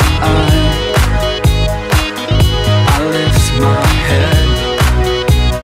Eyes